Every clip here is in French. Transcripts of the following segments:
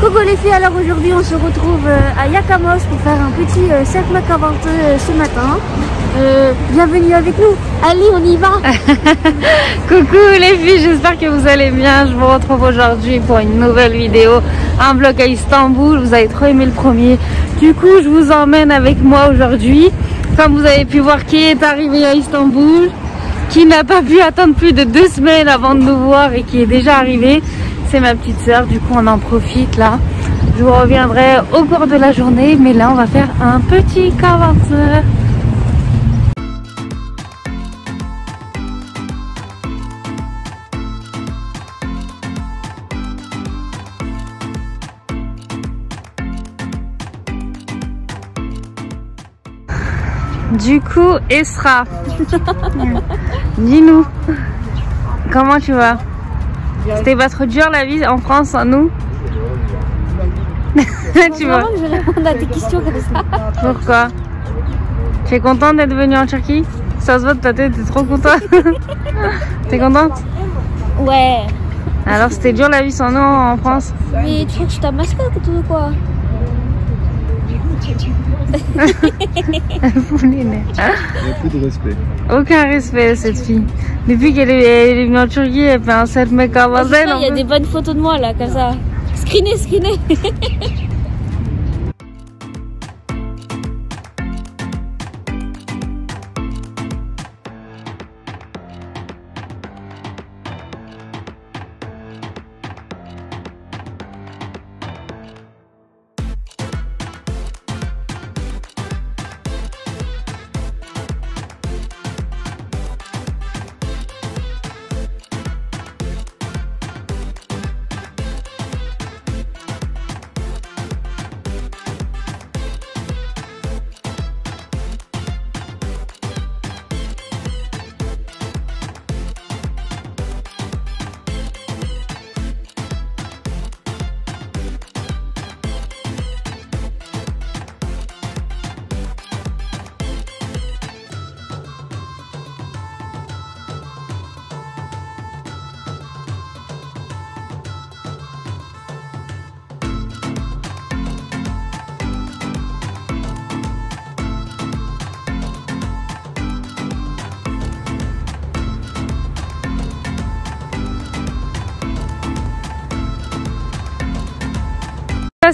Coucou les filles, alors aujourd'hui on se retrouve euh, à Yakamos pour faire un petit euh, cercle euh, ce matin. Bienvenue avec nous. Allez, on y va. Coucou les filles, j'espère que vous allez bien. Je vous retrouve aujourd'hui pour une nouvelle vidéo, un vlog à Istanbul. Vous avez trop aimé le premier. Du coup, je vous emmène avec moi aujourd'hui. Comme vous avez pu voir, qui est arrivé à Istanbul, qui n'a pas pu attendre plus de deux semaines avant de nous voir et qui est déjà arrivé c'est ma petite soeur, du coup on en profite là. Je vous reviendrai au cours de la journée, mais là on va faire un petit cavance. Du coup, Esra, dis-nous, comment tu vas? C'était pas trop dur la vie en France, nous Tu vois. Que je réponds à tes questions comme ça. Pourquoi Tu es contente d'être venue en Turquie? Ça se voit de ta tête, t'es trop contente. t'es contente? Ouais. Alors c'était dur la vie sans nous en France? Mais tu crois que je ou quoi? Mais... Il n'y a plus de respect. Aucun respect cette fille. Depuis qu'elle est, venue en Turquie, elle fait un mec à Il y a des bonnes photos de moi là, comme ça. Screenez, screenez.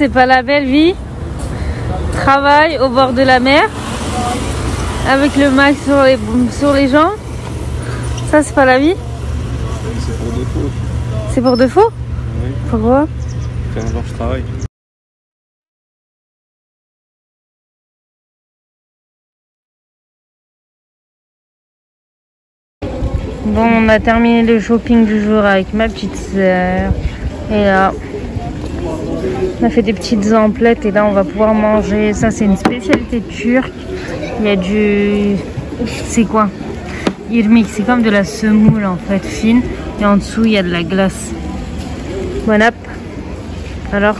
c'est pas la belle vie. Travail au bord de la mer. Avec le max sur les, sur les gens. Ça, c'est pas la vie C'est pour de faux. C'est pour de faux Oui. Pourquoi? Quand je travaille. Bon, on a terminé le shopping du jour avec ma petite sœur. Et là, on a fait des petites emplettes et là on va pouvoir manger. Ça c'est une spécialité turque. Il y a du... C'est quoi? Irmik, c'est comme de la semoule en fait, fine. Et en dessous il y a de la glace. Bon app. Alors,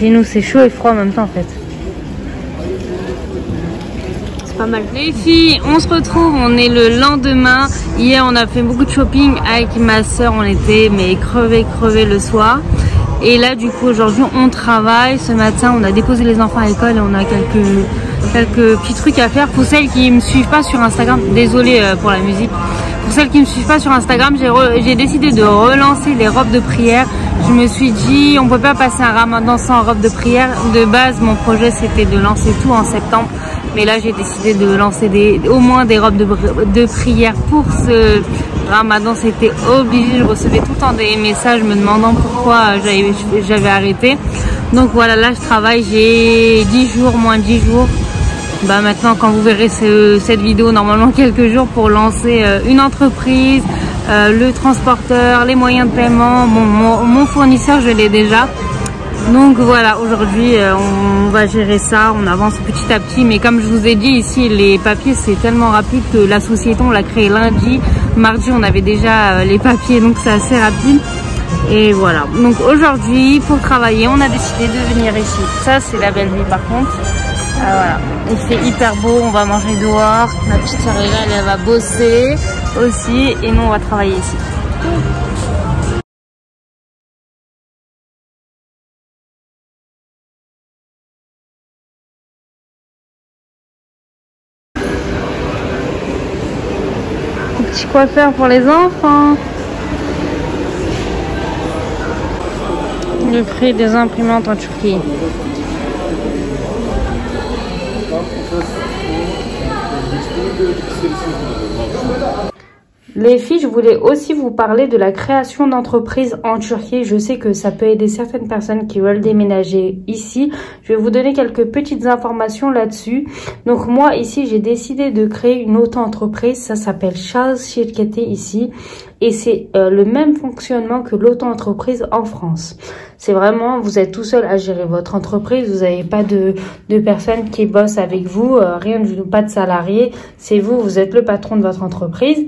dis-nous, c'est chaud et froid en même temps en fait. C'est pas mal. Les filles, on se retrouve, on est le lendemain. Hier on a fait beaucoup de shopping avec ma soeur, on était mais crevé crevé le soir. Et là, du coup, aujourd'hui, on travaille. Ce matin, on a déposé les enfants à l'école et on a quelques, quelques petits trucs à faire. Pour celles qui me suivent pas sur Instagram, désolé euh, pour la musique. Pour celles qui me suivent pas sur Instagram, j'ai décidé de relancer les robes de prière. Je me suis dit, on peut pas passer un ramadan sans robe de prière. De base, mon projet, c'était de lancer tout en septembre. Mais là, j'ai décidé de lancer des, au moins des robes de, prière pour ce Ramadan, c'était obligé. Je recevais tout le temps des messages me demandant pourquoi j'avais arrêté. Donc voilà, là, je travaille. J'ai 10 jours, moins 10 jours. Bah maintenant, quand vous verrez cette vidéo, normalement quelques jours pour lancer euh, une entreprise, euh, le transporteur, les moyens de paiement, mon fournisseur, je l'ai déjà. Donc voilà, aujourd'hui euh, on va gérer ça, on avance petit à petit. Mais comme je vous ai dit ici, les papiers c'est tellement rapide que la société on l'a créée lundi. Mardi on avait déjà euh, les papiers donc c'est assez rapide. Et voilà, donc aujourd'hui pour travailler on a décidé de venir ici. Ça c'est la belle vie par contre. Euh, voilà, il fait hyper beau, on va manger dehors. Ma petite soeur là, elle va bosser aussi et nous on va travailler ici. Quoi faire pour les enfants. Le prix des imprimantes en Turquie. Les filles, je voulais aussi vous parler de la création d'entreprises en Turquie. Je sais que ça peut aider certaines personnes qui veulent déménager ici. Je vais vous donner quelques petites informations là-dessus. Donc moi, ici, j'ai décidé de créer une auto-entreprise. Ça s'appelle Charles Shirkete ici. Et c'est euh, le même fonctionnement que l'auto-entreprise en France. C'est vraiment, vous êtes tout seul à gérer votre entreprise. Vous n'avez pas de, de personnes qui bossent avec vous. Euh, rien du tout, pas de salariés. C'est vous, vous êtes le patron de votre entreprise.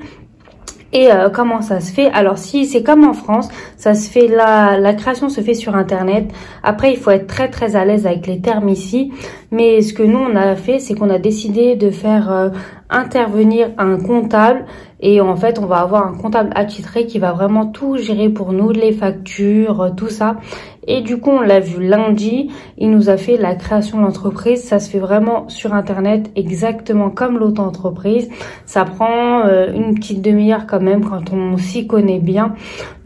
Et euh, comment ça se fait? Alors si c'est comme en France, ça se fait la, la création se fait sur internet. Après il faut être très très à l'aise avec les termes ici. Mais ce que nous on a fait, c'est qu'on a décidé de faire euh, intervenir un comptable et en fait on va avoir un comptable attitré qui va vraiment tout gérer pour nous, les factures, euh, tout ça. Et du coup, on l'a vu lundi, il nous a fait la création de l'entreprise. Ça se fait vraiment sur Internet, exactement comme l'auto-entreprise. Ça prend euh, une petite demi-heure quand même quand on s'y connaît bien.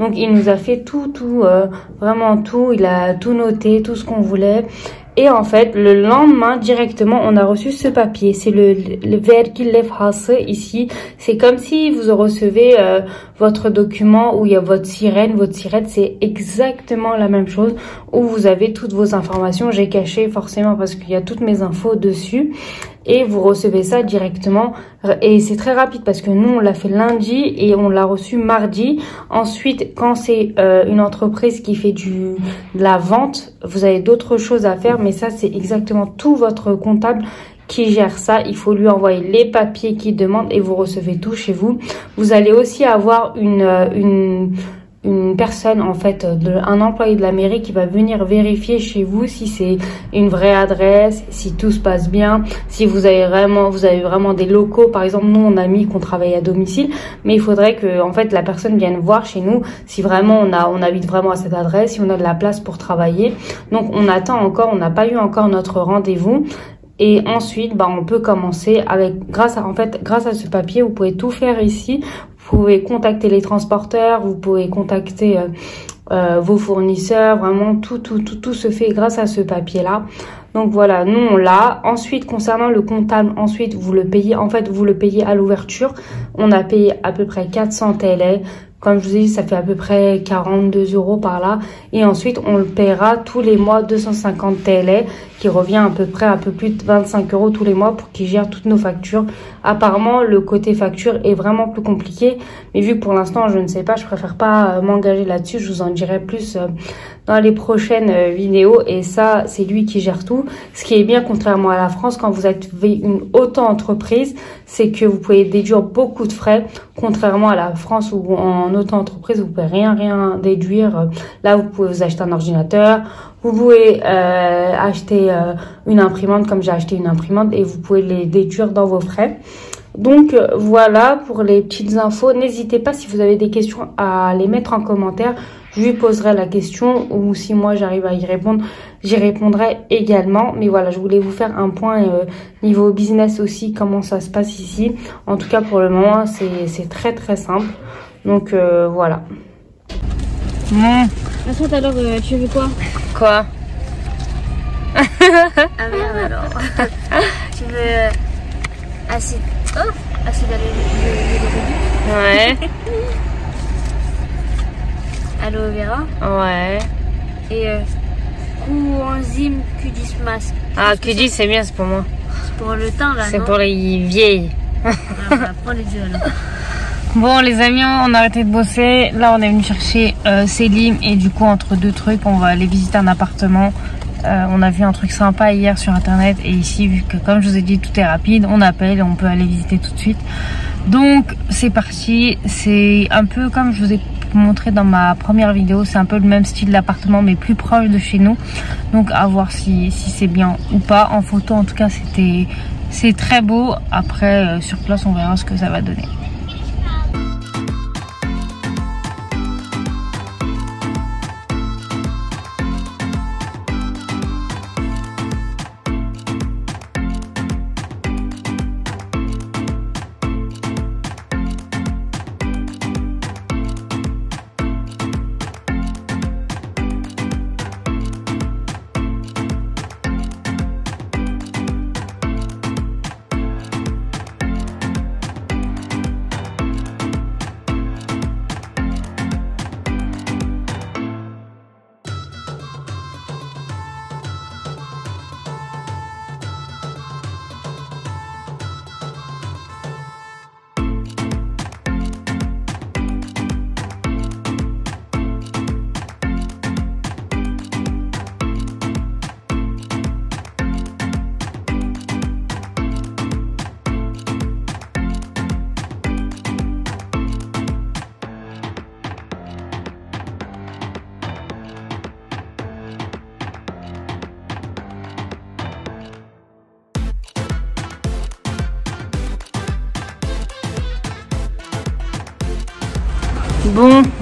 Donc, il nous a fait tout, tout, euh, vraiment tout. Il a tout noté, tout ce qu'on voulait. Et en fait, le lendemain, directement, on a reçu ce papier. C'est le, le ici. C'est comme si vous recevez euh, votre document où il y a votre sirène. Votre sirène, c'est exactement la même chose où vous avez toutes vos informations. J'ai caché forcément parce qu'il y a toutes mes infos dessus et vous recevez ça directement et c'est très rapide parce que nous on l'a fait lundi et on l'a reçu mardi ensuite quand c'est euh, une entreprise qui fait du de la vente vous avez d'autres choses à faire mais ça c'est exactement tout votre comptable qui gère ça. Il faut lui envoyer les papiers qu'il demande et vous recevez tout chez vous. Vous allez aussi avoir une, euh, une, une personne en fait un employé de la mairie qui va venir vérifier chez vous si c'est une vraie adresse si tout se passe bien si vous avez vraiment vous avez vraiment des locaux. Par exemple nous on a mis qu'on travaille à domicile mais il faudrait que en fait la personne vienne voir chez nous si vraiment on a on habite vraiment à cette adresse si on a de la place pour travailler. Donc on attend encore on n'a pas eu encore notre rendez-vous. Et ensuite, bah, on peut commencer avec, grâce à, en fait, grâce à ce papier, vous pouvez tout faire ici. Pouvez contacter les transporteurs, vous pouvez contacter euh, euh, vos fournisseurs, vraiment tout, tout, tout, tout se fait grâce à ce papier-là. Donc voilà, nous on l'a. Ensuite, concernant le comptable, ensuite vous le payez, en fait vous le payez à l'ouverture. On a payé à peu près 400 TL. Comme je vous ai dit, ça fait à peu près 42 euros par là. Et ensuite, on le paiera tous les mois 250 TL, qui revient à peu près à peu plus de 25 euros tous les mois pour qu'il gère toutes nos factures. Apparemment, le côté facture est vraiment plus compliqué. Mais vu que pour l'instant, je ne sais pas, je préfère pas euh, m'engager là-dessus. Je vous en dirai plus euh, dans les prochaines euh, vidéos. Et ça, c'est lui qui gère tout. Ce qui est bien, contrairement à la France, quand vous êtes une auto-entreprise, c'est que vous pouvez déduire beaucoup de frais, contrairement à la France où en auto-entreprise, vous pouvez rien, rien déduire. Là, vous pouvez vous acheter un ordinateur, vous pouvez euh, acheter euh, une imprimante comme j'ai acheté une imprimante et vous pouvez les déduire dans vos frais. Donc voilà pour les petites infos. N'hésitez pas si vous avez des questions à les mettre en commentaire. Je lui poserai la question ou si moi j'arrive à y répondre, j'y répondrai également. Mais voilà, je voulais vous faire un point euh, niveau business aussi, comment ça se passe ici. En tout cas pour le moment, c'est très très simple. Donc euh, voilà. Mmh. Ensuite alors, euh, tu veux quoi? Quoi? Ah merde alors. tu veux euh, acide... Oh Acide Ouais. aloe vera. Ouais. Et euh, coenzyme Q10 masque. Ah, Q10 c'est bien, c'est pour moi. C'est pour le teint là, C'est pour les vieilles. Alors, on va prendre les deux alors. Bon les amis, on a arrêté de bosser. Là on est venu chercher euh, Céline et du coup entre deux trucs, on va aller visiter un appartement. Euh, on a vu un truc sympa hier sur internet et ici vu que comme je vous ai dit tout est rapide, on appelle et on peut aller visiter tout de suite. Donc c'est parti, c'est un peu comme je vous ai montré dans ma première vidéo, c'est un peu le même style d'appartement mais plus proche de chez nous. Donc à voir si, si c'est bien ou pas. En photo en tout cas c'était c'est très beau. Après euh, sur place on verra ce que ça va donner.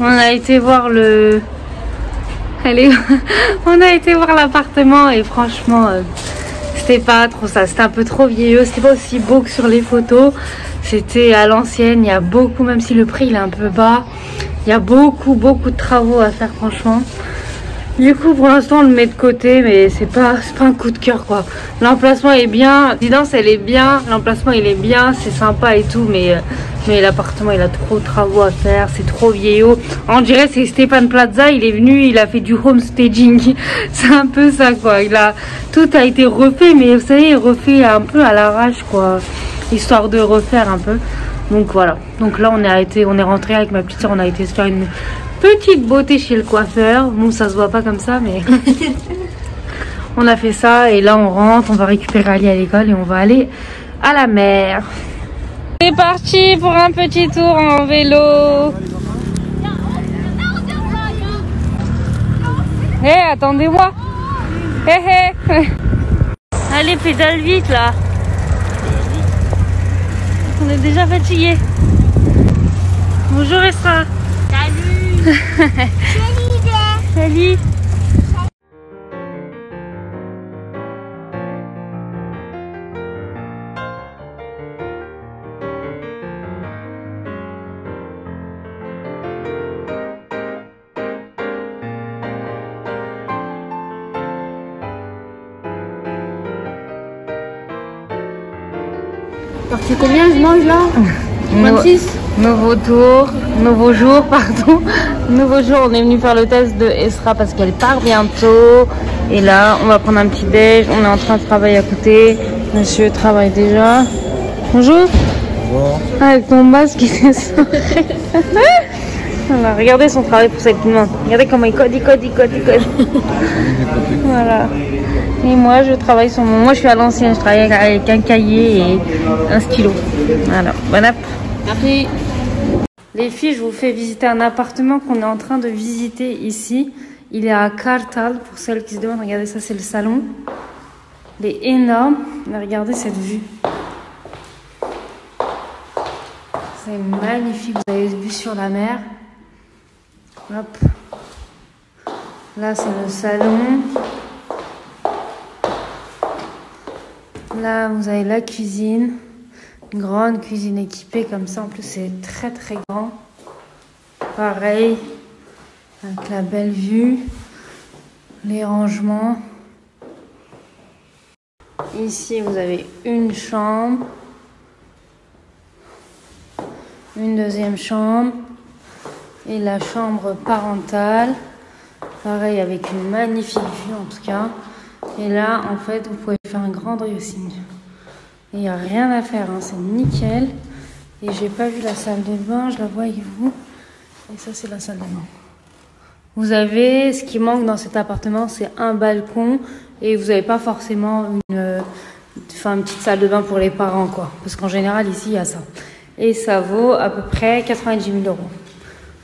On a été voir le... On a été voir l'appartement et franchement, euh, c'était pas trop ça. C'était un peu trop vieilleux. C'était pas aussi beau que sur les photos. C'était à l'ancienne. Il y a beaucoup, même si le prix il est un peu bas, il y a beaucoup, beaucoup de travaux à faire franchement. Du coup, pour l'instant, on le met de côté, mais c'est pas, pas un coup de cœur, quoi. L'emplacement est bien, la résidence, elle est bien, l'emplacement, il est bien, c'est sympa et tout, mais, mais l'appartement, il a trop de travaux à faire, c'est trop vieillot. On dirait, c'est Stéphane Plaza, il est venu, il a fait du home staging. c'est un peu ça, quoi. Il a, tout a été refait, mais vous savez, refait un peu à l'arrache, quoi. Histoire de refaire un peu. Donc voilà. Donc là, on est arrêté, on est rentré avec ma petite soeur, on a été se faire une petite beauté chez le coiffeur. Bon, ça se voit pas comme ça, mais on a fait ça. Et là, on rentre, on va récupérer Ali à l'école et on va aller à la mer. C'est parti pour un petit tour en vélo. Hé, attendez-moi. Hé, hé. Allez, pédale vite là. On est déjà fatigué. Bonjour Estra. Salut. Parti combien je mange là 26 Nouveau tour, nouveau jour, pardon. Nouveau jour, on est venu faire le test de Esra parce qu'elle part bientôt. Et là, on va prendre un petit déj. On est en train de travailler à côté. Monsieur travaille déjà. Bonjour. Bon, Avec ton masque, il s'est. Voilà, regardez son travail pour cette main. Regardez comment il code, il code, il code, il code. Voilà. Et moi, je travaille sur mon. Moi, je suis à l'ancienne. Je travaille avec un cahier et un stylo. Voilà. Bon app. Merci. Les filles, je vous fais visiter un appartement qu'on est en train de visiter ici. Il est à Kartal. Pour celles qui se demandent, regardez, ça, c'est le salon. Il est énorme. Regardez cette vue. C'est magnifique. Vous avez vu sur la mer. Hop. Là, c'est le salon. Là, vous avez la cuisine. Grande cuisine équipée comme ça. En plus, c'est très très grand. Pareil. Avec la belle vue. Les rangements. Ici, vous avez une chambre. Une deuxième chambre. Et la chambre parentale. Pareil, avec une magnifique vue en tout cas. Et là, en fait, vous pouvez faire un grand dressing. Il n'y a rien à faire, hein, c'est nickel. Et j'ai pas vu la salle de bain, je la vois avec vous. Et ça, c'est la salle de bain. Vous avez, ce qui manque dans cet appartement, c'est un balcon. Et vous n'avez pas forcément une, enfin, une petite salle de bain pour les parents, quoi. Parce qu'en général, ici, il y a ça. Et ça vaut à peu près 90 000 euros.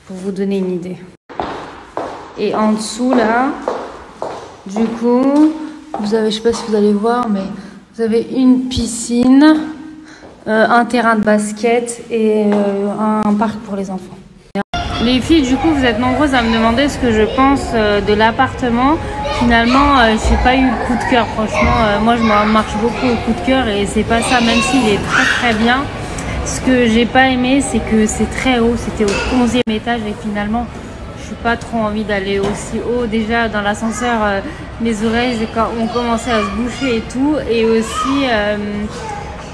Pour vous donner une idée. Et en dessous, là, du coup, vous avez, je sais pas si vous allez voir, mais vous avez une piscine, euh, un terrain de basket et euh, un parc pour les enfants. Les filles, du coup, vous êtes nombreuses à me demander ce que je pense euh, de l'appartement. Finalement, j'ai pas eu le coup de cœur. Franchement, moi, je marche beaucoup au coup de cœur et c'est pas ça, même s'il est très très bien. Ce que j'ai pas aimé, c'est que c'est très haut. C'était au 11e étage et finalement, je suis pas trop envie d'aller aussi haut. Déjà, dans l'ascenseur, mes oreilles ont commencé à se boucher et tout. Et aussi, euh,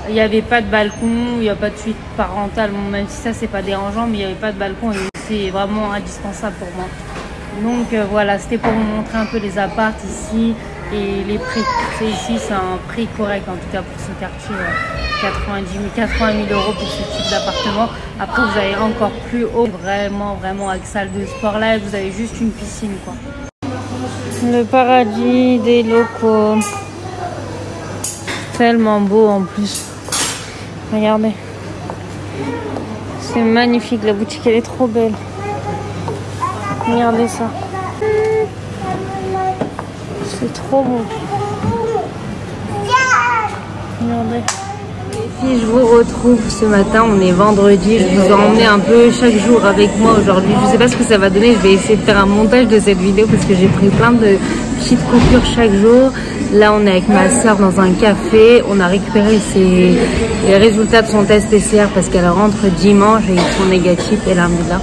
il n'y avait pas de balcon, il n'y a pas de suite parentale. Bon, même si ça, c'est pas dérangeant, mais il n'y avait pas de balcon et c'est vraiment indispensable pour moi. Donc euh, voilà, c'était pour vous montrer un peu les apparts ici et les prix. C'est ici, c'est un prix correct en tout cas pour ce quartier. euh, 90 000, 80 000 euros pour ce type d'appartement. Après, vous avez encore plus haut, vraiment, vraiment avec salle de sport là, vous avez juste une piscine quoi. Le paradis des locaux. Tellement beau en plus. Regardez. C'est magnifique, la boutique elle est trop belle. Regardez ça. C'est trop beau. Regardez. Filles, je vous retrouve ce matin, on est vendredi, je vous ai emmené un peu chaque jour avec moi aujourd'hui. Je sais pas ce que ça va donner, je vais essayer de faire un montage de cette vidéo parce que j'ai pris plein de petites coupures chaque jour. Là on est avec ma soeur dans un café, on a récupéré ses... les résultats de son test PCR parce qu'elle rentre dimanche et ils sont négatifs et là, là.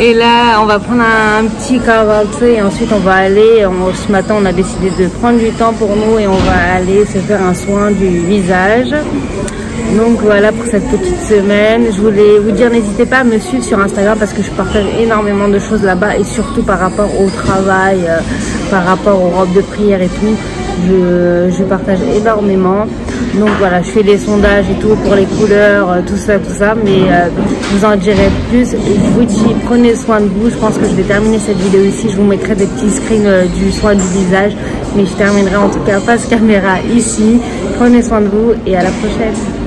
Et là, on va prendre un, petit cavalcé et ensuite on va aller. ce matin, on a décidé de prendre du temps pour nous et on va aller se faire un soin du visage. Donc voilà pour cette petite semaine. Je voulais vous dire, n'hésitez pas à me suivre sur Instagram parce que je partage énormément de choses là-bas et surtout par rapport au travail, euh, par rapport aux robes de prière et tout. Je, partage énormément. Donc voilà, je fais des sondages et tout pour les couleurs, euh, tout ça, tout ça. Mais euh, vous en dirai plus. Je vous dis, prenez soin de vous. Je pense que je vais terminer cette vidéo ici. Je vous mettrai des petits screens du soin du visage. Mais je terminerai en tout cas face caméra ici. Prenez soin de vous et à la prochaine.